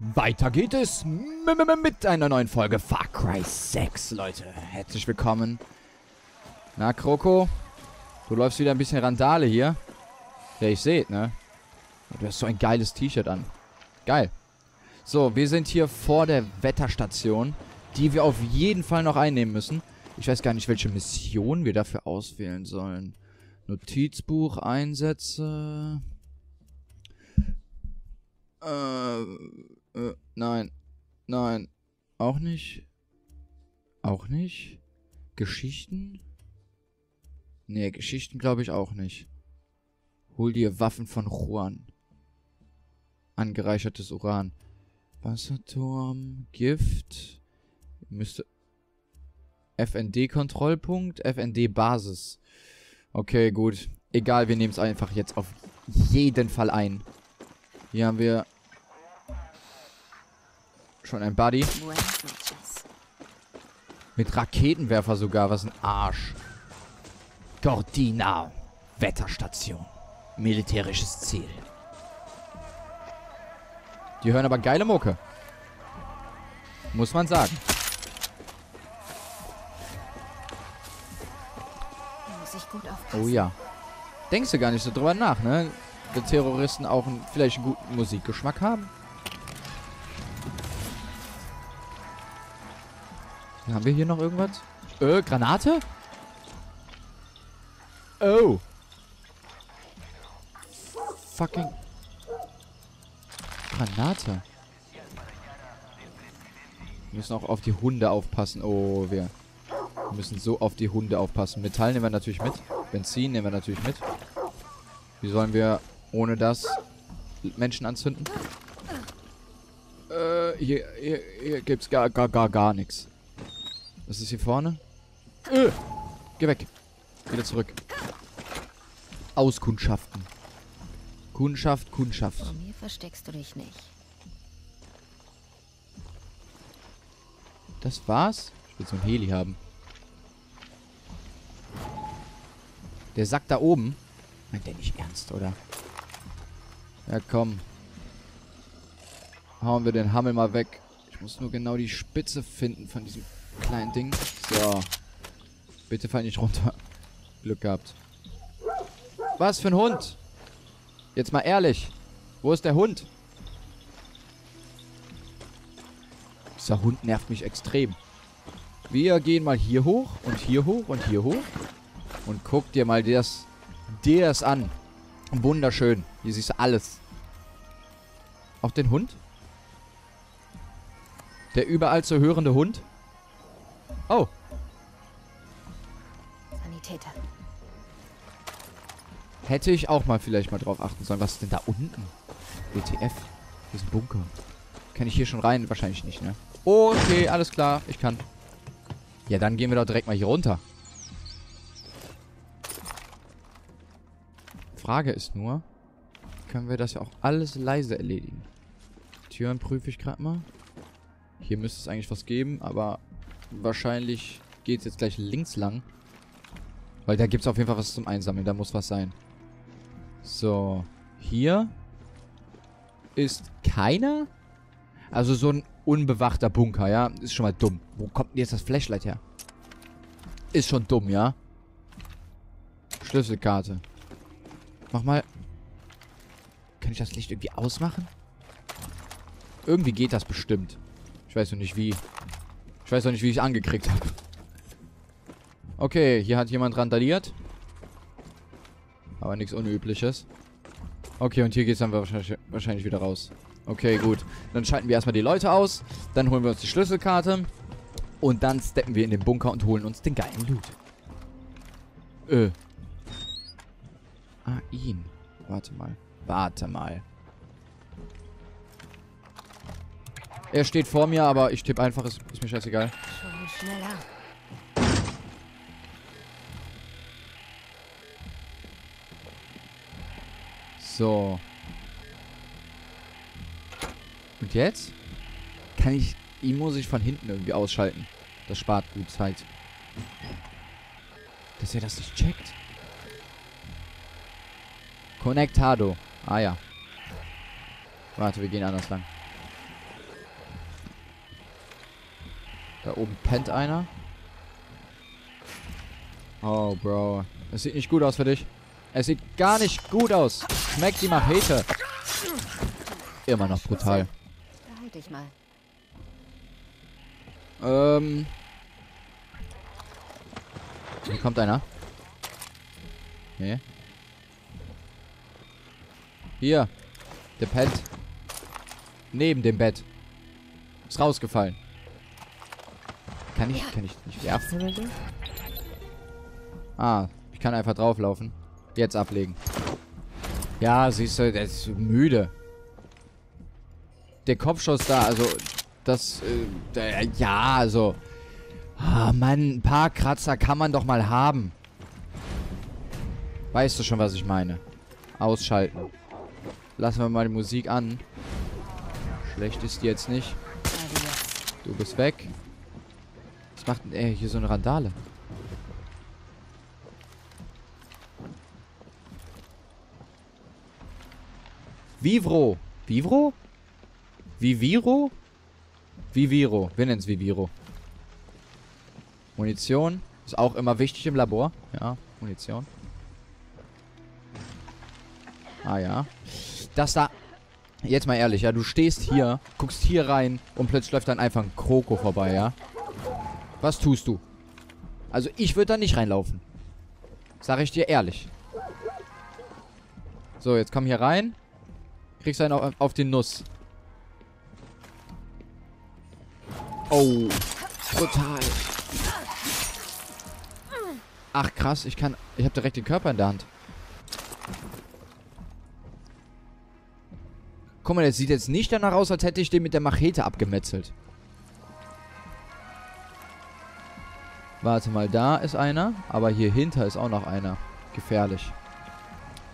Weiter geht es mit einer neuen Folge Far Cry 6, Leute. Herzlich willkommen. Na, Kroko? Du läufst wieder ein bisschen Randale hier. Ja, ich sehe, ne? Du hast so ein geiles T-Shirt an. Geil. So, wir sind hier vor der Wetterstation, die wir auf jeden Fall noch einnehmen müssen. Ich weiß gar nicht, welche Mission wir dafür auswählen sollen. Notizbuch, Einsätze... Äh, äh, nein. Nein. Auch nicht. Auch nicht. Geschichten? Nee, Geschichten glaube ich auch nicht. Hol dir Waffen von Juan. Angereichertes Uran. Wasserturm. Gift. Müsste. FND-Kontrollpunkt. FND-Basis. Okay, gut. Egal, wir nehmen es einfach jetzt auf jeden Fall ein. Hier haben wir schon ein Buddy. Mit Raketenwerfer sogar, was ein Arsch. Gordina, Wetterstation. Militärisches Ziel. Die hören aber geile Mucke. Muss man sagen. Oh ja. Denkst du gar nicht so drüber nach, ne? Die Terroristen auch einen, vielleicht einen guten Musikgeschmack haben. Haben wir hier noch irgendwas? Äh, Granate? Oh. Fucking. Granate. Wir müssen auch auf die Hunde aufpassen. Oh, wir müssen so auf die Hunde aufpassen. Metall nehmen wir natürlich mit. Benzin nehmen wir natürlich mit. Wie sollen wir ohne das Menschen anzünden? Äh, hier, hier, hier gibt's gar, gar, gar, gar nichts. Was ist hier vorne? Äh, geh weg. Wieder zurück. Auskundschaften. Kundschaft, Kundschaft. Vor mir versteckst du dich nicht. Das war's? Ich will so ein Heli haben. Der Sack da oben. Meint der nicht ernst, oder? Ja, komm. Hauen wir den Hammel mal weg. Ich muss nur genau die Spitze finden von diesem kleinen Ding. So. Bitte fall nicht runter. Glück gehabt. Was für ein Hund? Jetzt mal ehrlich. Wo ist der Hund? Dieser Hund nervt mich extrem. Wir gehen mal hier hoch und hier hoch und hier hoch. Und guck dir mal das, das an. Wunderschön. Hier siehst du alles. Auch den Hund? Der überall zu hörende Hund? Oh. Sanitäter. Hätte ich auch mal vielleicht mal drauf achten sollen. Was ist denn da unten? WTF. Hier ist ein Bunker. Kann ich hier schon rein? Wahrscheinlich nicht, ne? Okay, alles klar. Ich kann. Ja, dann gehen wir doch direkt mal hier runter. Frage ist nur, können wir das ja auch alles leise erledigen. Türen prüfe ich gerade mal. Hier müsste es eigentlich was geben, aber wahrscheinlich geht es jetzt gleich links lang. Weil da gibt es auf jeden Fall was zum Einsammeln. Da muss was sein. So. Hier ist keiner. Also so ein unbewachter Bunker, ja. Ist schon mal dumm. Wo kommt denn jetzt das Flashlight her? Ist schon dumm, ja. Schlüsselkarte. Mach mal. Kann ich das Licht irgendwie ausmachen? Irgendwie geht das bestimmt. Ich weiß noch nicht wie. Ich weiß noch nicht, wie ich es angekriegt habe. Okay, hier hat jemand randaliert. Aber nichts Unübliches. Okay, und hier geht es dann wahrscheinlich, wahrscheinlich wieder raus. Okay, gut. Dann schalten wir erstmal die Leute aus. Dann holen wir uns die Schlüsselkarte. Und dann steppen wir in den Bunker und holen uns den geilen Loot. Äh. Ah, ihn. Warte mal. Warte mal. Er steht vor mir, aber ich tippe einfach, ist, ist mir scheißegal. So. Und jetzt? Kann ich... Ihn muss ich von hinten irgendwie ausschalten. Das spart gut Zeit. Dass er das nicht checkt. Connectado. Ah ja. Warte, wir gehen anders lang. Da oben pennt einer. Oh, Bro. Es sieht nicht gut aus für dich. Es sieht gar nicht gut aus. Schmeckt die Machete. Immer noch brutal. Behalt dich mal. Ähm. Hier kommt einer. Nee. Hier. Der pennt. Neben dem Bett. Ist rausgefallen. Kann ich, kann ich nicht werfen oder so? Ah, ich kann einfach drauflaufen. Jetzt ablegen. Ja, siehst du, der ist müde. Der Kopfschuss da, also, das, äh, ja, also. Ah, Mann, ein paar Kratzer kann man doch mal haben. Weißt du schon, was ich meine? Ausschalten. Lassen wir mal die Musik an. Schlecht ist die jetzt nicht. Adios. Du bist weg. Macht denn er hier so eine Randale? Vivro. Vivro? Viviro? Viviro. Wir nennen es Viviro. Munition. Ist auch immer wichtig im Labor. Ja, Munition. Ah ja. Das da... Jetzt mal ehrlich, ja. Du stehst hier, guckst hier rein und plötzlich läuft dann einfach ein Kroko vorbei, ja. Was tust du? Also ich würde da nicht reinlaufen. Sag ich dir ehrlich. So, jetzt komm hier rein. Kriegst einen auf, auf den Nuss. Oh. Brutal. Ach krass, ich kann... Ich habe direkt den Körper in der Hand. Guck mal, das sieht jetzt nicht danach aus, als hätte ich den mit der Machete abgemetzelt. Warte mal, da ist einer. Aber hier hinter ist auch noch einer. Gefährlich.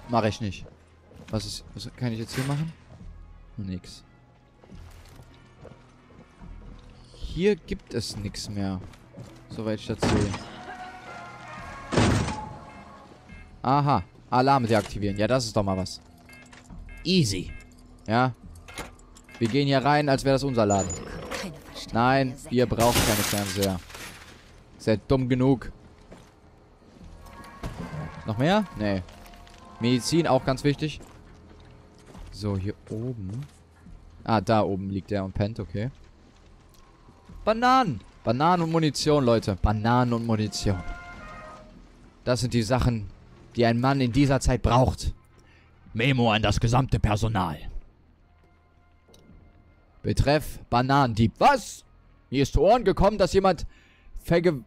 Mache ich nicht. Was ist... Was kann ich jetzt hier machen? Nix. Hier gibt es nichts mehr. Soweit ich das sehe. Aha. Alarm deaktivieren. Ja, das ist doch mal was. Easy. Ja. Wir gehen hier rein, als wäre das unser Laden. Nein, ihr braucht keine Fernseher. Seid dumm genug. Noch mehr? Nee. Medizin, auch ganz wichtig. So, hier oben. Ah, da oben liegt der und pennt, okay. Bananen! Bananen und Munition, Leute. Bananen und Munition. Das sind die Sachen, die ein Mann in dieser Zeit braucht. Memo an das gesamte Personal. Betreff Bananendieb. Was? Mir ist zu Ohren gekommen, dass jemand verge...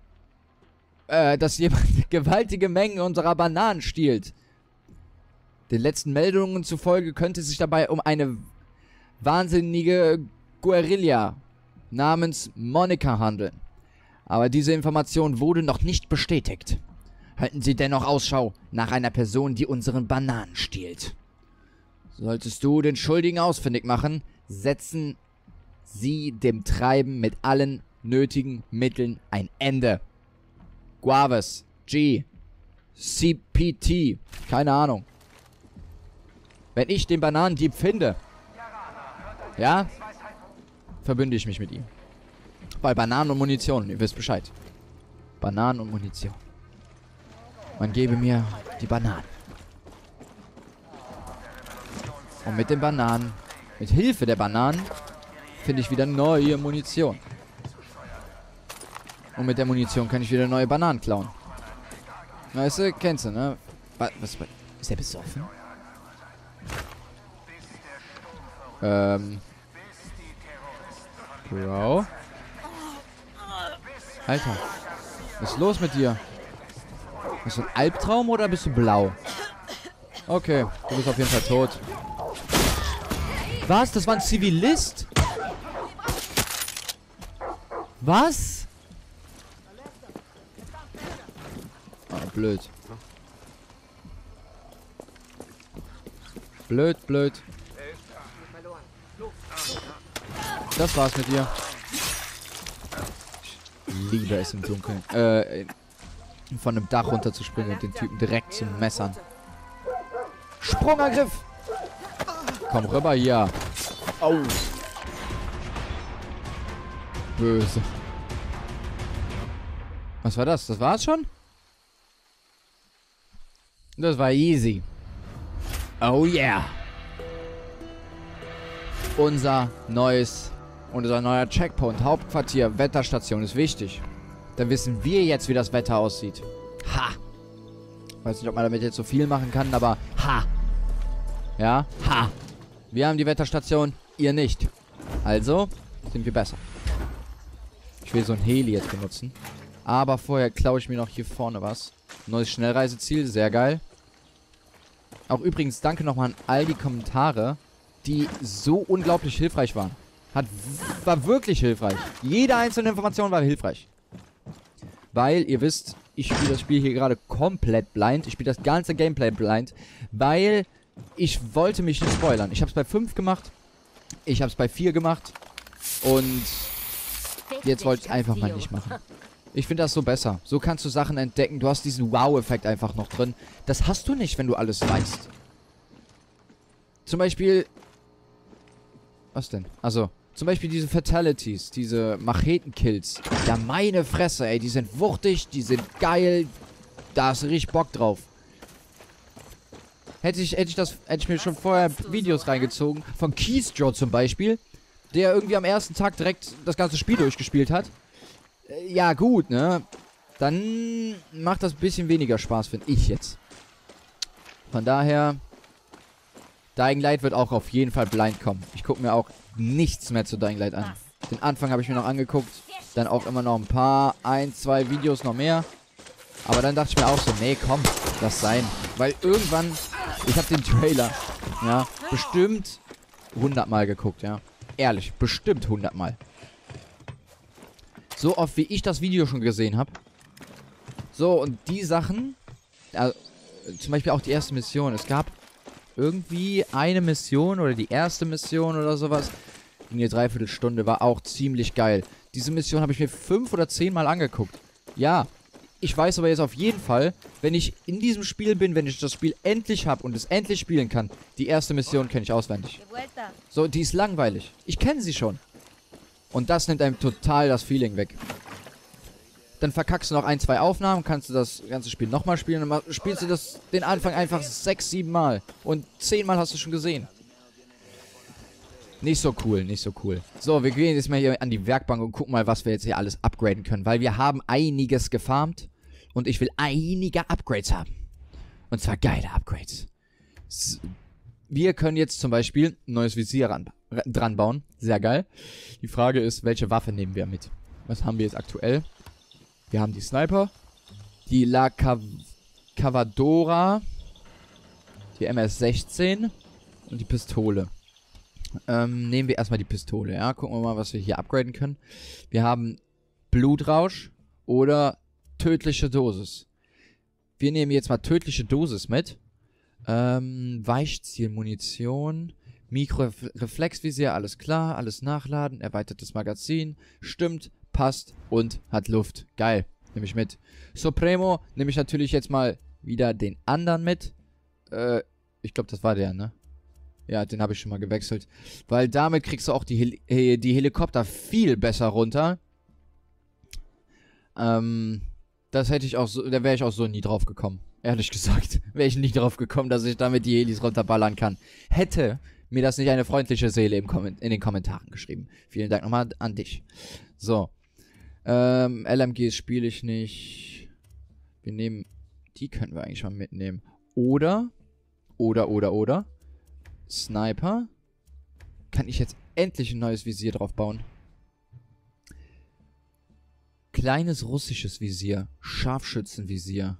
Äh, dass jemand gewaltige Mengen unserer Bananen stiehlt. Den letzten Meldungen zufolge könnte es sich dabei um eine wahnsinnige Guerilla namens Monika handeln. Aber diese Information wurde noch nicht bestätigt. Halten Sie dennoch Ausschau nach einer Person, die unseren Bananen stiehlt. Solltest du den Schuldigen ausfindig machen, setzen Sie dem Treiben mit allen nötigen Mitteln ein Ende. Guaves, G, CPT, keine Ahnung. Wenn ich den Bananendieb finde, ja, verbünde ich mich mit ihm. Weil Bananen und Munition, ihr wisst Bescheid. Bananen und Munition. Man gebe mir die Bananen. Und mit den Bananen, mit Hilfe der Bananen, finde ich wieder neue Munition. Und mit der Munition kann ich wieder neue Bananen klauen. Weißt du, kennst du, ne? Was, was, ist der besoffen? Ähm. Bro. Alter. Was ist los mit dir? Bist du ein Albtraum oder bist du blau? Okay, du bist auf jeden Fall tot. Was? Das war ein Zivilist? Was? Ah, blöd. Blöd, blöd. Das war's mit dir. Liebe es im Dunkeln. Äh, von einem Dach runterzuspringen und den Typen direkt zu messern. Sprungangriff! Komm rüber hier. Au. Böse. Was war das? Das war's schon? Das war easy. Oh yeah. Unser neues, unser neuer Checkpoint, Hauptquartier, Wetterstation ist wichtig. Dann wissen wir jetzt, wie das Wetter aussieht. Ha. Weiß nicht, ob man damit jetzt so viel machen kann, aber ha. Ja, ha. Wir haben die Wetterstation, ihr nicht. Also sind wir besser. Ich will so ein Heli jetzt benutzen. Aber vorher klaue ich mir noch hier vorne was. Neues Schnellreiseziel, sehr geil. Auch übrigens danke nochmal an all die Kommentare, die so unglaublich hilfreich waren. Hat, war wirklich hilfreich. Jede einzelne Information war hilfreich. Weil, ihr wisst, ich spiele das Spiel hier gerade komplett blind. Ich spiele das ganze Gameplay blind. Weil ich wollte mich nicht spoilern. Ich habe es bei 5 gemacht. Ich habe es bei 4 gemacht. Und jetzt wollte ich einfach mal nicht machen. Ich finde das so besser. So kannst du Sachen entdecken. Du hast diesen Wow-Effekt einfach noch drin. Das hast du nicht, wenn du alles weißt. Zum Beispiel... Was denn? Also, zum Beispiel diese Fatalities, diese Machetenkills. Ja, meine Fresse, ey. Die sind wuchtig, die sind geil. Da hast du richtig Bock drauf. Hätte ich, hätte ich das, hätte ich mir schon vorher Videos reingezogen. Von Keystrow zum Beispiel. Der irgendwie am ersten Tag direkt das ganze Spiel durchgespielt hat. Äh, ja, gut, ne? Dann macht das ein bisschen weniger Spaß, finde ich jetzt. Von daher, Dying Light wird auch auf jeden Fall blind kommen. Ich gucke mir auch nichts mehr zu Dying Light an. Den Anfang habe ich mir noch angeguckt. Dann auch immer noch ein paar, ein, zwei Videos noch mehr. Aber dann dachte ich mir auch so, nee, komm, lass sein. Weil irgendwann, ich habe den Trailer, ja, bestimmt 100 Mal geguckt, ja. Ehrlich, bestimmt 100 Mal. So oft, wie ich das Video schon gesehen habe. So, und die Sachen, also, zum Beispiel auch die erste Mission. Es gab irgendwie eine Mission oder die erste Mission oder sowas. In der Dreiviertelstunde war auch ziemlich geil. Diese Mission habe ich mir fünf oder zehn Mal angeguckt. Ja, ich weiß aber jetzt auf jeden Fall, wenn ich in diesem Spiel bin, wenn ich das Spiel endlich habe und es endlich spielen kann, die erste Mission kenne ich auswendig. So, die ist langweilig. Ich kenne sie schon. Und das nimmt einem total das Feeling weg. Dann verkackst du noch ein, zwei Aufnahmen, kannst du das ganze Spiel nochmal spielen und dann spielst du das den Anfang einfach sechs, sieben Mal. Und zehnmal hast du schon gesehen. Nicht so cool, nicht so cool. So, wir gehen jetzt mal hier an die Werkbank und gucken mal, was wir jetzt hier alles upgraden können. Weil wir haben einiges gefarmt und ich will einige Upgrades haben. Und zwar geile Upgrades. Wir können jetzt zum Beispiel ein neues Visier ran, dran bauen. Sehr geil. Die Frage ist, welche Waffe nehmen wir mit? Was haben wir jetzt aktuell? Wir haben die Sniper, die La Cav Cavadora, die MS-16 und die Pistole. Ähm, nehmen wir erstmal die Pistole, ja. Gucken wir mal, was wir hier upgraden können. Wir haben Blutrausch oder tödliche Dosis. Wir nehmen jetzt mal tödliche Dosis mit. Ähm, Weichzielmunition. Mikroreflexvisier, alles klar, alles nachladen, erweitertes Magazin, stimmt, passt und hat Luft. Geil, nehme ich mit. Supremo nehme ich natürlich jetzt mal wieder den anderen mit. Äh, ich glaube, das war der, ne? Ja, den habe ich schon mal gewechselt. Weil damit kriegst du auch die, Hel äh, die Helikopter viel besser runter. Ähm, das hätte ich auch so, da wäre ich auch so nie drauf gekommen. Ehrlich gesagt, wäre ich nie drauf gekommen, dass ich damit die Helis runterballern kann. Hätte mir das nicht eine freundliche Seele im in den Kommentaren geschrieben. Vielen Dank nochmal an dich. So. Ähm, LMGs spiele ich nicht. Wir nehmen, die könnten wir eigentlich schon mitnehmen. Oder, oder, oder, oder. Sniper. Kann ich jetzt endlich ein neues Visier drauf bauen? Kleines russisches Visier. Scharfschützenvisier.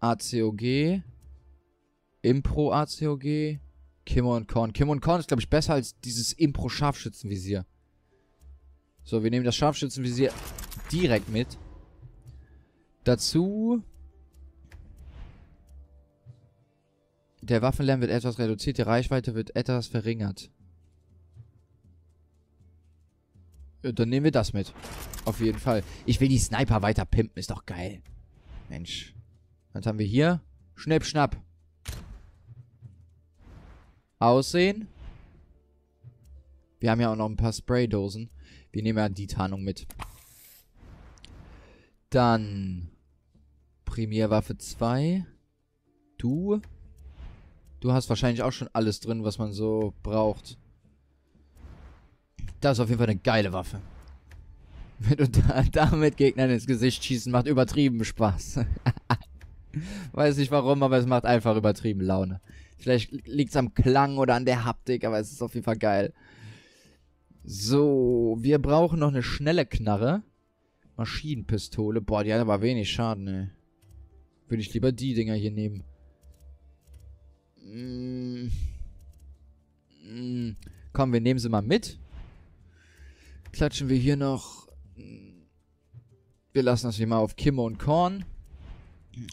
ACOG. Impro ACOG. Kimmer und Korn. Kimmer und Korn ist, glaube ich, besser als dieses Impro-Scharfschützenvisier. So, wir nehmen das Scharfschützenvisier direkt mit. Dazu Der Waffenlärm wird etwas reduziert, die Reichweite wird etwas verringert. Ja, dann nehmen wir das mit. Auf jeden Fall. Ich will die Sniper weiter pimpen, ist doch geil. Mensch. Was haben wir hier? Schnipp, schnapp. Aussehen. Wir haben ja auch noch ein paar Spraydosen. Wir nehmen ja die Tarnung mit. Dann Primärwaffe 2. Du. Du hast wahrscheinlich auch schon alles drin, was man so braucht. Das ist auf jeden Fall eine geile Waffe. Wenn du da, damit Gegnern ins Gesicht schießen, macht übertrieben Spaß. Weiß nicht warum, aber es macht einfach übertrieben Laune. Vielleicht liegt es am Klang oder an der Haptik, aber es ist auf jeden Fall geil. So, wir brauchen noch eine schnelle Knarre. Maschinenpistole. Boah, die hat aber wenig Schaden, ey. Würde ich lieber die Dinger hier nehmen. Mm. Mm. Komm, wir nehmen sie mal mit. Klatschen wir hier noch. Wir lassen das hier mal auf Kimme und Korn.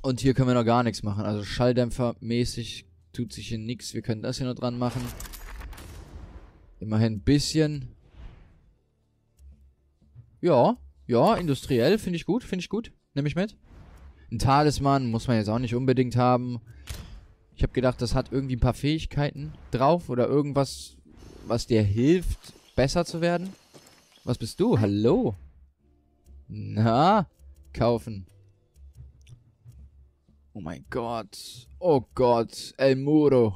Und hier können wir noch gar nichts machen. Also Schalldämpfer mäßig tut sich hier nichts. Wir können das hier noch dran machen. Immerhin ein bisschen. Ja, ja, industriell finde ich gut, finde ich gut. Nehme ich mit. Ein Talisman muss man jetzt auch nicht unbedingt haben. Ich habe gedacht, das hat irgendwie ein paar Fähigkeiten drauf oder irgendwas, was dir hilft, besser zu werden. Was bist du? Hallo? Na? Kaufen. Oh mein Gott. Oh Gott. El Muro.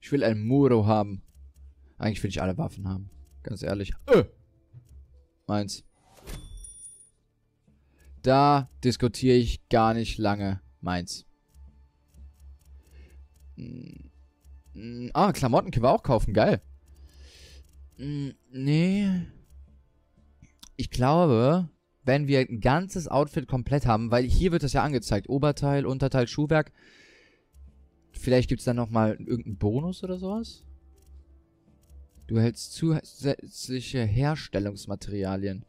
Ich will El Muro haben. Eigentlich will ich alle Waffen haben. Ganz ehrlich. Äh. Meins. Da diskutiere ich gar nicht lange. Meins. Mm, ah, Klamotten können wir auch kaufen. Geil. Mm, nee. Ich glaube, wenn wir ein ganzes Outfit komplett haben, weil hier wird das ja angezeigt. Oberteil, Unterteil, Schuhwerk. Vielleicht gibt es dann nochmal irgendeinen Bonus oder sowas? Du erhältst zusätzliche Herstellungsmaterialien.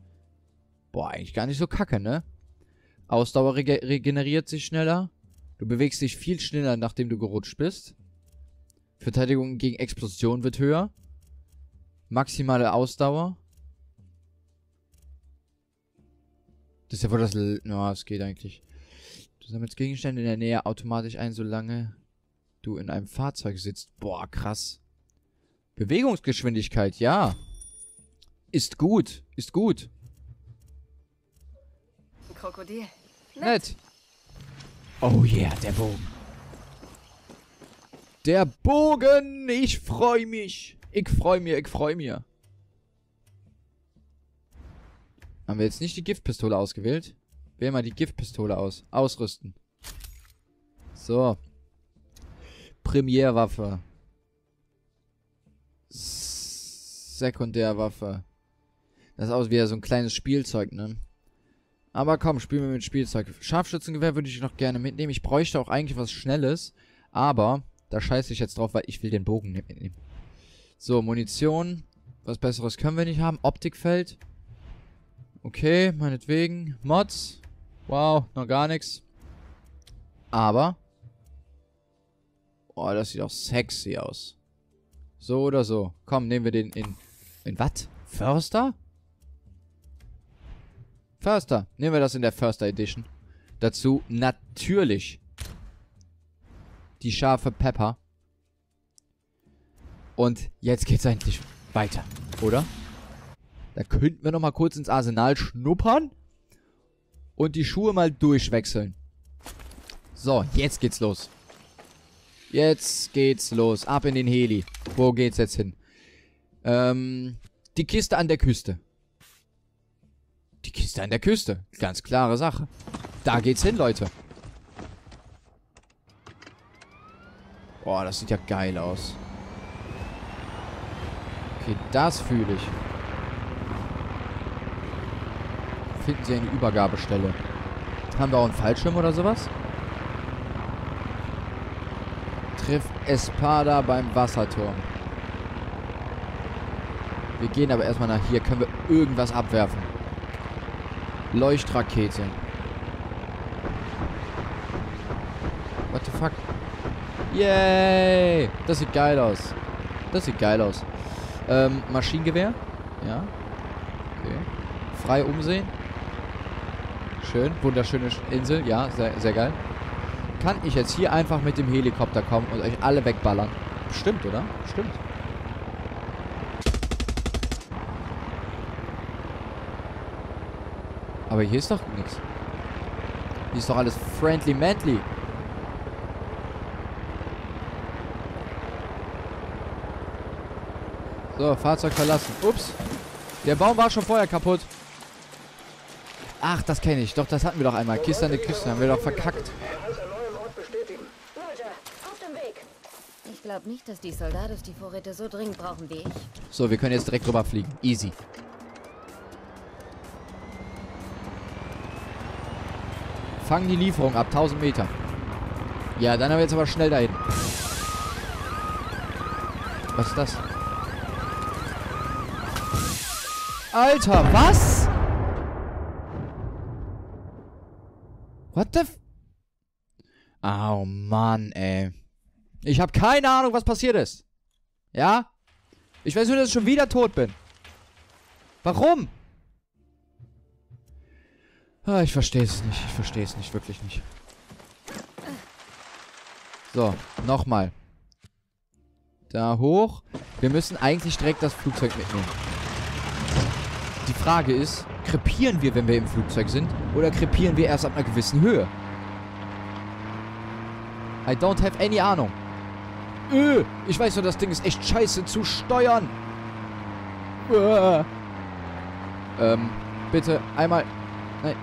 Boah, eigentlich gar nicht so kacke, ne? Ausdauer rege regeneriert sich schneller. Du bewegst dich viel schneller, nachdem du gerutscht bist. Verteidigung gegen Explosion wird höher. Maximale Ausdauer. Das ist ja wohl das... L no, es geht eigentlich. Du sammelst Gegenstände in der Nähe automatisch ein, solange du in einem Fahrzeug sitzt. Boah, krass. Bewegungsgeschwindigkeit, ja. Ist gut, ist gut. Krokodil. Nett. Oh yeah, der Bogen. Der Bogen! Ich freu mich. Ich freu mir, ich freu mir. Haben wir jetzt nicht die Giftpistole ausgewählt? Wählen mal die Giftpistole aus. Ausrüsten. So. Primärwaffe. Sekundärwaffe. Das ist auch wieder so ein kleines Spielzeug, ne? Aber komm, spielen wir mit Spielzeug. Scharfschützengewehr würde ich noch gerne mitnehmen. Ich bräuchte auch eigentlich was Schnelles. Aber da scheiße ich jetzt drauf, weil ich will den Bogen mitnehmen. So, Munition. Was Besseres können wir nicht haben. Optikfeld. Okay, meinetwegen. Mods. Wow, noch gar nichts. Aber. Oh, das sieht auch sexy aus. So oder so. Komm, nehmen wir den in... In was? Förster? Förster. Nehmen wir das in der Förster Edition. Dazu natürlich die scharfe Pepper. Und jetzt geht's eigentlich weiter, oder? Da könnten wir noch mal kurz ins Arsenal schnuppern und die Schuhe mal durchwechseln. So, jetzt geht's los. Jetzt geht's los. Ab in den Heli. Wo geht's jetzt hin? Ähm, die Kiste an der Küste. Die Kiste an der Küste. Ganz klare Sache. Da geht's hin, Leute. Boah, das sieht ja geil aus. Okay, das fühle ich. Finden Sie eine Übergabestelle. Haben wir auch einen Fallschirm oder sowas? Triff Espada beim Wasserturm. Wir gehen aber erstmal nach hier. Können wir irgendwas abwerfen? Leuchtrakete. What the fuck? Yay! Das sieht geil aus. Das sieht geil aus. Ähm, Maschinengewehr. Ja. Okay. Frei umsehen. Schön. Wunderschöne Insel. Ja, sehr, sehr geil. Kann ich jetzt hier einfach mit dem Helikopter kommen und euch alle wegballern? Stimmt, oder? Stimmt. Aber hier ist doch nichts. Hier ist doch alles friendly mantly. So, Fahrzeug verlassen. Ups. Der Baum war schon vorher kaputt. Ach, das kenne ich. Doch, das hatten wir doch einmal. Kiste an die Küste. Haben wir doch verkackt. Ich glaube nicht, dass die Soldados die Vorräte so dringend brauchen wie ich. So, wir können jetzt direkt drüber fliegen. Easy. Fangen die Lieferung ab 1000 Meter. Ja, dann haben wir jetzt aber schnell dahin. Was ist das? Alter, was? What the f... Oh Mann, ey. Ich habe keine Ahnung, was passiert ist. Ja? Ich weiß nur, dass ich schon wieder tot bin. Warum? Ah, ich verstehe es nicht. Ich verstehe es nicht. Wirklich nicht. So, nochmal. Da hoch. Wir müssen eigentlich direkt das Flugzeug mitnehmen. Die Frage ist, krepieren wir, wenn wir im Flugzeug sind? Oder krepieren wir erst ab einer gewissen Höhe? I don't have any Ahnung. Öh, ich weiß nur, das Ding ist echt scheiße zu steuern. Uah. Ähm, bitte einmal. Nein,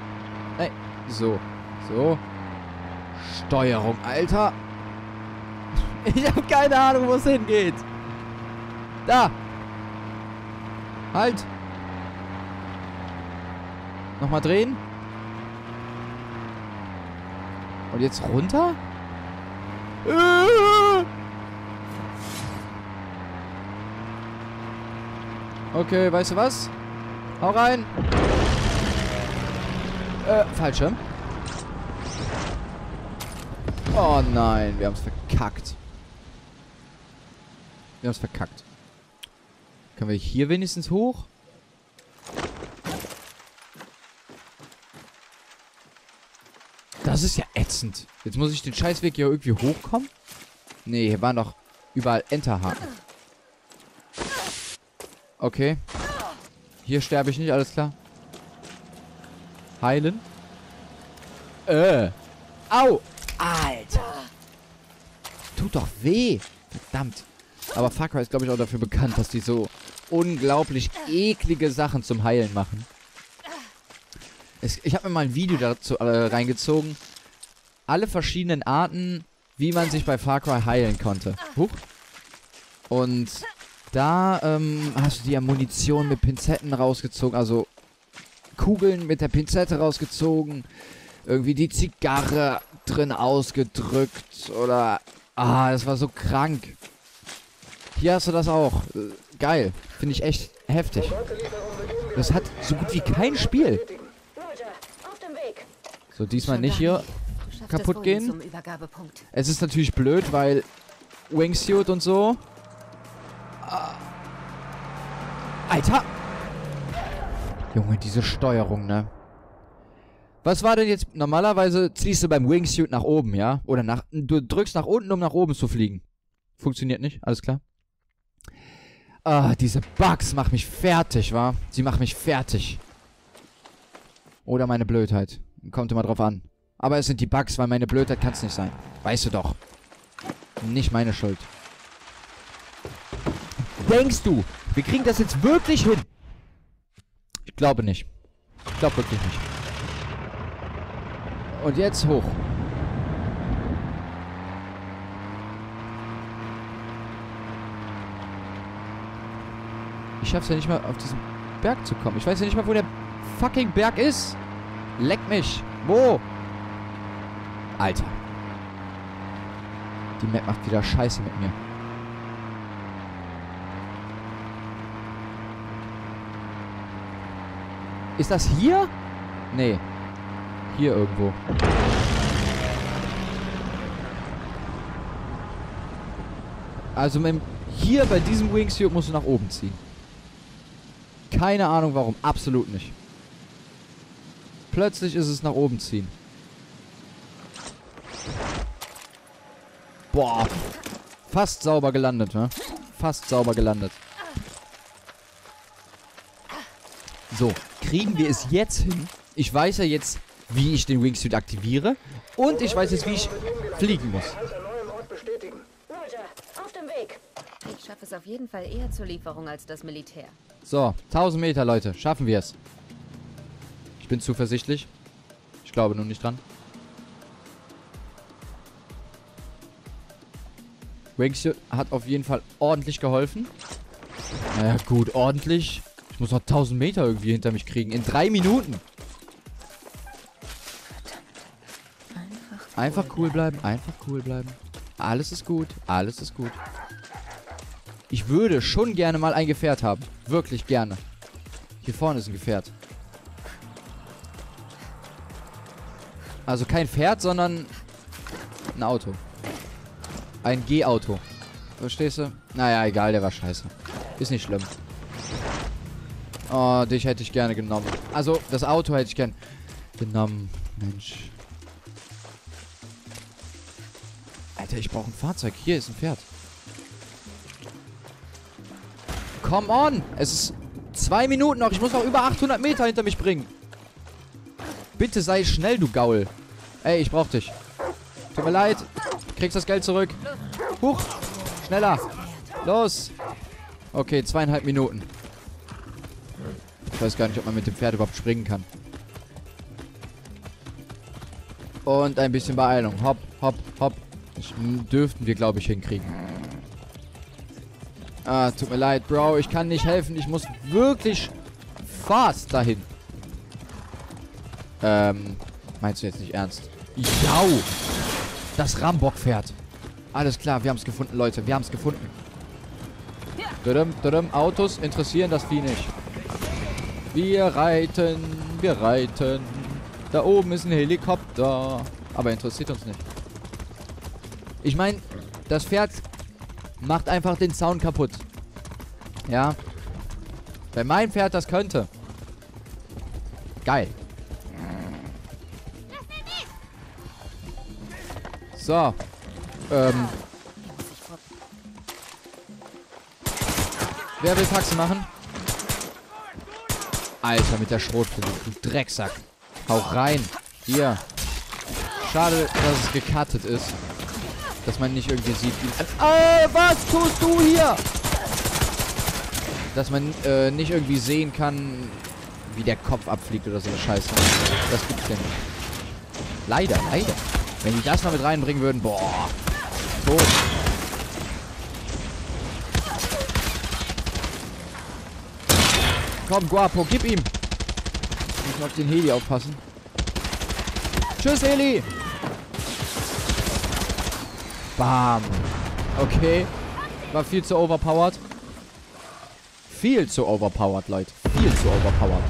nein. So, so. Steuerung, Alter. Ich habe keine Ahnung, wo es hingeht. Da. Halt. Nochmal drehen. Und jetzt runter? Äh. Okay, weißt du was? Hau rein. Äh, Fallschirm. Oh nein, wir haben es verkackt. Wir haben es verkackt. Können wir hier wenigstens hoch? Das ist ja ätzend. Jetzt muss ich den Scheißweg hier irgendwie hochkommen? Nee, hier waren doch überall Enterhaken. Okay. Hier sterbe ich nicht, alles klar. Heilen. Äh. Au! Alter! Tut doch weh! Verdammt. Aber Far Cry ist, glaube ich, auch dafür bekannt, dass die so unglaublich eklige Sachen zum Heilen machen. Es, ich habe mir mal ein Video dazu äh, reingezogen. Alle verschiedenen Arten, wie man sich bei Far Cry heilen konnte. Huch. Und da ähm, hast du die Munition mit Pinzetten rausgezogen, also Kugeln mit der Pinzette rausgezogen, irgendwie die Zigarre drin ausgedrückt oder... Ah, das war so krank. Hier hast du das auch. Geil. Finde ich echt heftig. Das hat so gut wie kein Spiel. So, diesmal nicht hier kaputt gehen. Es ist natürlich blöd, weil Wingsuit und so. Ah. Alter! Junge, diese Steuerung, ne? Was war denn jetzt? Normalerweise ziehst du beim Wingsuit nach oben, ja? Oder nach. Du drückst nach unten, um nach oben zu fliegen. Funktioniert nicht, alles klar. Ah, diese Bugs machen mich fertig, wa? Sie machen mich fertig. Oder meine Blödheit. Kommt immer drauf an. Aber es sind die Bugs, weil meine Blödheit kann es nicht sein. Weißt du doch. Nicht meine Schuld. Denkst du, wir kriegen das jetzt wirklich hin? Ich glaube nicht. Ich glaube wirklich nicht. Und jetzt hoch. Ich schaff's ja nicht mal auf diesen Berg zu kommen. Ich weiß ja nicht mal, wo der fucking Berg ist. Leck mich. Wo? Alter. Die Map macht wieder Scheiße mit mir. Ist das hier? Nee. Hier irgendwo. Also mit, hier bei diesem Wingsuit musst du nach oben ziehen. Keine Ahnung warum. Absolut nicht. Plötzlich ist es nach oben ziehen. Boah. Fast sauber gelandet, ne? Fast sauber gelandet. So, kriegen wir es jetzt hin? Ich weiß ja jetzt wie ich den Wingsuit aktiviere. Und ich weiß jetzt, wie ich fliegen muss. Roger, auf dem Weg. Ich schaffe es auf jeden Fall eher zur Lieferung als das Militär. So, 1000 Meter, Leute. Schaffen wir es. Ich bin zuversichtlich. Ich glaube nur nicht dran. Wingsuit hat auf jeden Fall ordentlich geholfen. Naja, gut, ordentlich. Ich muss noch 1000 Meter irgendwie hinter mich kriegen. In drei Minuten. Einfach cool bleiben, einfach cool bleiben. Alles ist gut, alles ist gut. Ich würde schon gerne mal ein Gefährt haben. Wirklich gerne. Hier vorne ist ein Gefährt. Also kein Pferd, sondern ein Auto. Ein G-Auto. Verstehst du? Naja, egal, der war scheiße. Ist nicht schlimm. Oh, dich hätte ich gerne genommen. Also, das Auto hätte ich gern genommen. Mensch. Alter, ich brauche ein Fahrzeug. Hier ist ein Pferd. Come on! Es ist zwei Minuten noch. Ich muss noch über 800 Meter hinter mich bringen. Bitte sei schnell, du Gaul. Ey, ich brauch dich. Tut mir leid. Kriegst das Geld zurück. Huch. Schneller. Los. Okay, zweieinhalb Minuten. Ich weiß gar nicht, ob man mit dem Pferd überhaupt springen kann. Und ein bisschen Beeilung. Hopp, hopp, hopp. Das dürften wir, glaube ich, hinkriegen. Ah, tut mir leid, Bro. Ich kann nicht helfen. Ich muss wirklich fast dahin. Ähm, meinst du jetzt nicht ernst? Jau! Das Rambock-Pferd. Alles klar, wir haben es gefunden, Leute. Wir haben es gefunden. Dudum, dudum. Autos interessieren das Vieh nicht. Wir reiten, wir reiten. Da oben ist ein Helikopter. Aber interessiert uns nicht. Ich meine, das Pferd macht einfach den Sound kaputt. Ja. Wenn mein Pferd das könnte. Geil. So. Ähm. Wer will Taxi machen? Alter, mit der Schrotflinte. Du Drecksack. Hau rein. Hier. Schade, dass es gecuttet ist. Dass man nicht irgendwie sieht, wie... Äh, was tust du hier? Dass man äh, nicht irgendwie sehen kann, wie der Kopf abfliegt oder so eine Scheiße. Das gibt's ja nicht. Leider, leider. Wenn die das noch mit reinbringen würden, boah. Tot. Komm, Guapo, gib ihm. Ich muss auf den Heli aufpassen. Tschüss, Heli. Bam. Okay. War viel zu overpowered. Viel zu overpowered, Leute. Viel zu overpowered.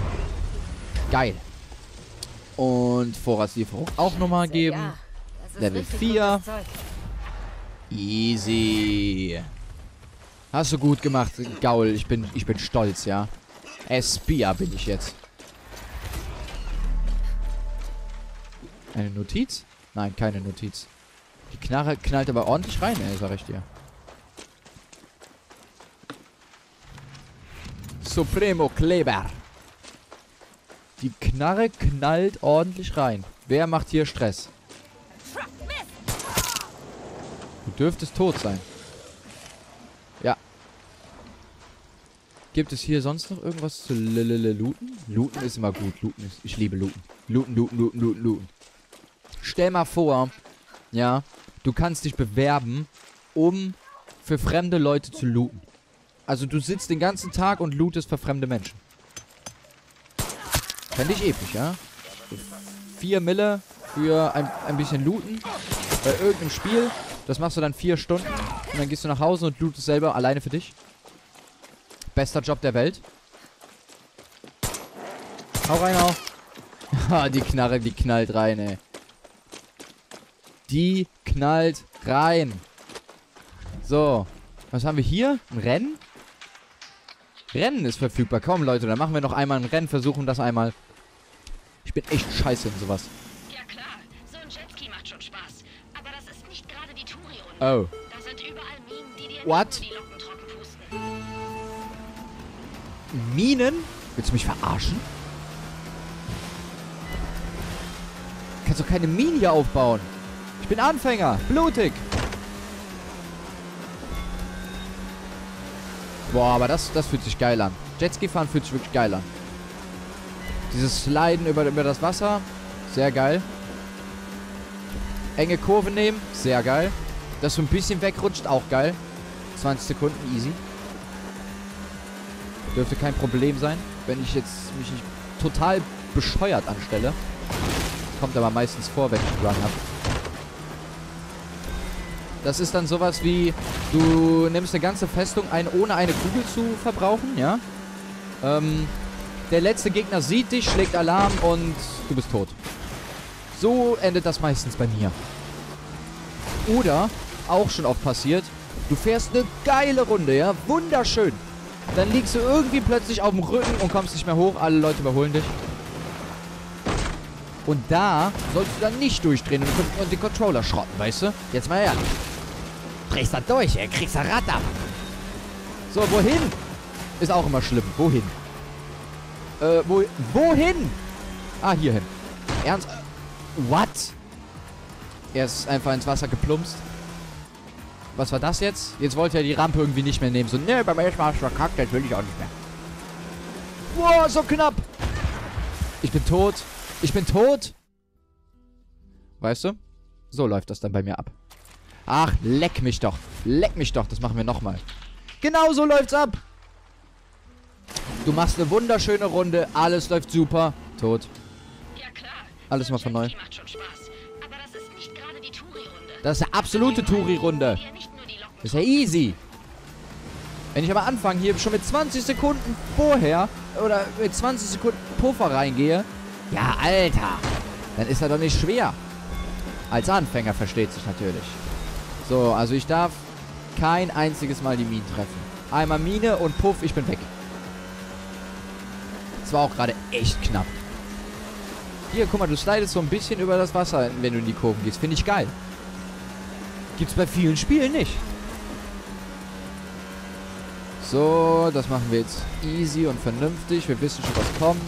Geil. Und Vorratslieferung auch nochmal geben. Ja, Level richtig 4. Easy. Hast du gut gemacht, Gaul. Ich bin, ich bin stolz, ja. Espia bin ich jetzt. Eine Notiz? Nein, keine Notiz. Die Knarre knallt aber ordentlich rein, ey, sag ich dir. Supremo Kleber. Die Knarre knallt ordentlich rein. Wer macht hier Stress? Dürftest tot sein. Ja. Gibt es hier sonst noch irgendwas zu looten? Looten ist immer gut. Looten ist... Ich liebe looten. Looten, looten, looten, looten, looten. Stell mal vor, ja, du kannst dich bewerben, um für fremde Leute zu looten. Also du sitzt den ganzen Tag und lootest für fremde Menschen. Fände ich episch, ja? Vier Mille für ein, ein bisschen looten bei irgendeinem Spiel. Das machst du dann vier Stunden und dann gehst du nach Hause und lootest selber alleine für dich. Bester Job der Welt. Hau rein, hau. Ha, die Knarre, die knallt rein, ey. Die knallt rein. So. Was haben wir hier? Ein Rennen? Rennen ist verfügbar. Komm, Leute, dann machen wir noch einmal ein Rennen. Versuchen das einmal. Ich bin echt scheiße in sowas. Oh. Da sind überall Minen, die dir What? die Locken trocken pusten. Minen? Willst du mich verarschen? Kannst doch keine Minen hier aufbauen. Ich bin Anfänger. Blutig. Boah, aber das, das fühlt sich geil an. Jetski fahren fühlt sich wirklich geil an. Dieses Sliden über, über das Wasser. Sehr geil. Enge Kurve nehmen. Sehr geil. Das so ein bisschen wegrutscht. Auch geil. 20 Sekunden. Easy. Dürfte kein Problem sein, wenn ich jetzt mich nicht total bescheuert anstelle. Kommt aber meistens vor, wenn ich Run habe. Das ist dann sowas wie, du nimmst eine ganze Festung ein, ohne eine Kugel zu verbrauchen, ja? Ähm, der letzte Gegner sieht dich, schlägt Alarm und du bist tot. So endet das meistens bei mir. Oder, auch schon oft passiert, du fährst eine geile Runde, ja? Wunderschön. Dann liegst du irgendwie plötzlich auf dem Rücken und kommst nicht mehr hoch. Alle Leute überholen dich. Und da sollst du dann nicht durchdrehen und, den Controller schrotten, weißt du? Jetzt mal ehrlich. Drehst da durch, ey. Kriegst da Rad ab. So, wohin? Ist auch immer schlimm. Wohin? Äh, wo, wohin? Ah, hierhin. Ernst? What? Er ist einfach ins Wasser geplumpst. Was war das jetzt? Jetzt wollte er die Rampe irgendwie nicht mehr nehmen. So, ne, beim ersten Mal hast du verkackt, jetzt will ich auch nicht mehr. Wow, so knapp. Ich bin tot. Ich bin tot. Weißt du? So läuft das dann bei mir ab. Ach, leck mich doch. Leck mich doch. Das machen wir nochmal. Genau so läuft's ab. Du machst eine wunderschöne Runde. Alles läuft super. Tot. Ja klar. Alles mal von neu. Spaß. Ist. Das ist eine absolute Touri-Runde. Ist ja easy. Wenn ich aber anfange, hier schon mit 20 Sekunden vorher oder mit 20 Sekunden Puffer reingehe, ja, Alter, dann ist das doch nicht schwer. Als Anfänger versteht sich natürlich. So, also ich darf kein einziges Mal die Minen treffen. Einmal Mine und Puff, ich bin weg. Das war auch gerade echt knapp. Hier, guck mal, du slidest so ein bisschen über das Wasser, wenn du in die Kurven gehst. Finde ich geil. Gibt's bei vielen Spielen nicht. So, das machen wir jetzt easy und vernünftig. Wir wissen schon, was kommt.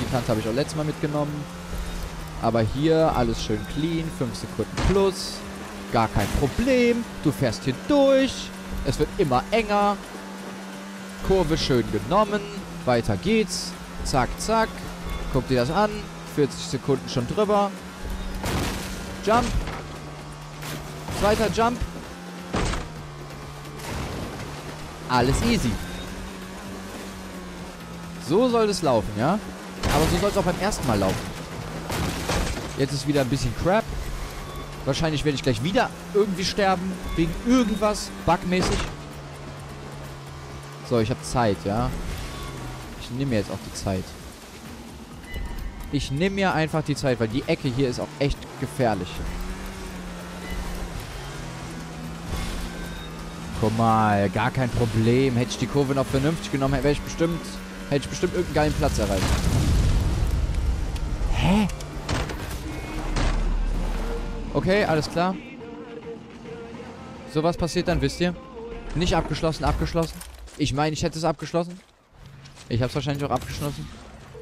Die Kante habe ich auch letztes Mal mitgenommen. Aber hier alles schön clean. 5 Sekunden plus. Gar kein Problem. Du fährst hier durch. Es wird immer enger. Kurve schön genommen. Weiter geht's. Zack, zack. Guck dir das an. 40 Sekunden schon drüber. Jump. Zweiter Jump. Alles easy. So soll es laufen, ja? Aber so soll es auch beim ersten Mal laufen. Jetzt ist wieder ein bisschen Crap. Wahrscheinlich werde ich gleich wieder irgendwie sterben. Wegen irgendwas. Bugmäßig. So, ich habe Zeit, ja? Ich nehme mir jetzt auch die Zeit. Ich nehme mir einfach die Zeit, weil die Ecke hier ist auch echt gefährlich. Guck mal, gar kein Problem. Hätte ich die Kurve noch vernünftig genommen, wäre ich bestimmt, hätte ich bestimmt irgendeinen geilen Platz erreicht. Hä? Okay, alles klar. So was passiert dann, wisst ihr? Nicht abgeschlossen, abgeschlossen. Ich meine, ich hätte es abgeschlossen. Ich habe es wahrscheinlich auch abgeschlossen.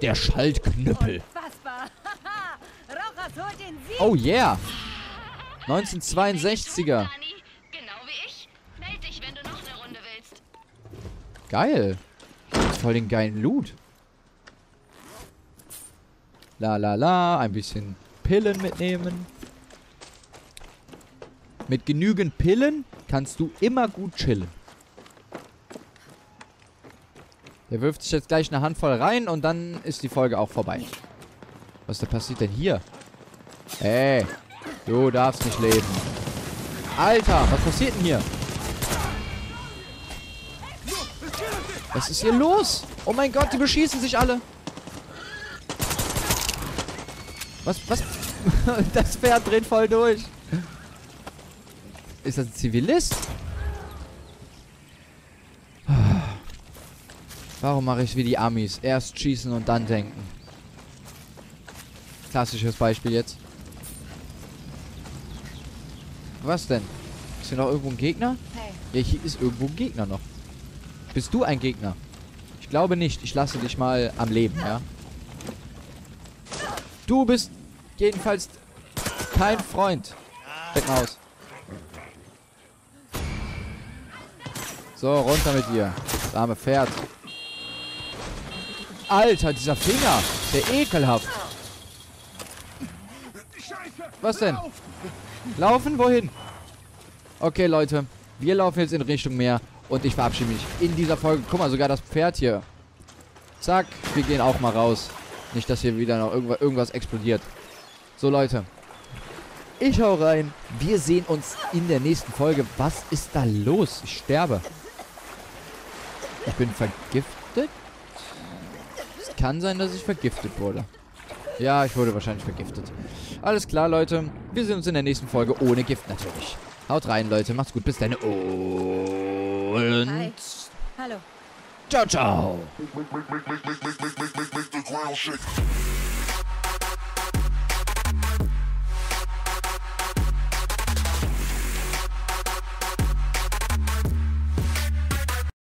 Der Schaltknüppel. Oh yeah. 1962er. Geil. Voll den geilen Loot. La la la. Ein bisschen Pillen mitnehmen. Mit genügend Pillen kannst du immer gut chillen. Der wirft sich jetzt gleich eine Handvoll rein und dann ist die Folge auch vorbei. Was da passiert denn hier? Ey, du darfst nicht leben. Alter, was passiert denn hier? Was ist hier los? Oh mein Gott, die beschießen sich alle. Was, was? das Pferd dreht voll durch. Ist das ein Zivilist? Warum mache ich wie die Amis? Erst schießen und dann denken. Klassisches Beispiel jetzt. Was denn? Ist hier noch irgendwo ein Gegner? Hey, Ja, hier ist irgendwo ein Gegner noch. Bist du ein Gegner? Ich glaube nicht. Ich lasse dich mal am Leben, ja? Du bist jedenfalls kein Freund. Steck mal aus. So, runter mit dir. Das arme Pferd. Alter, dieser Finger. Der ekelhaft. Was denn? Laufen? Wohin? Okay, Leute. Wir laufen jetzt in Richtung Meer. Und ich verabschiede mich in dieser Folge. Guck mal, sogar das Pferd hier. Zack. Wir gehen auch mal raus. Nicht, dass hier wieder noch irgendwas, explodiert. So, Leute. Ich hau rein. Wir sehen uns in der nächsten Folge. Was ist da los? Ich sterbe. Ich bin vergiftet? Es kann sein, dass ich vergiftet wurde. Ja, ich wurde wahrscheinlich vergiftet. Alles klar, Leute. Wir sehen uns in der nächsten Folge ohne Gift natürlich. Haut rein, Leute. Macht's gut. Bis dann. Und... Hi. Hallo. Ciao, ciao.